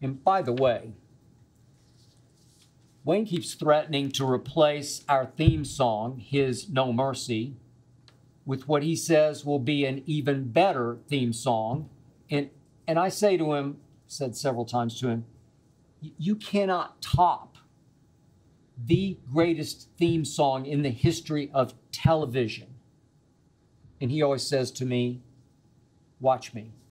And by the way, Wayne keeps threatening to replace our theme song, his No Mercy, with what he says will be an even better theme song. And, and I say to him, said several times to him, you cannot top the greatest theme song in the history of television. And he always says to me, watch me.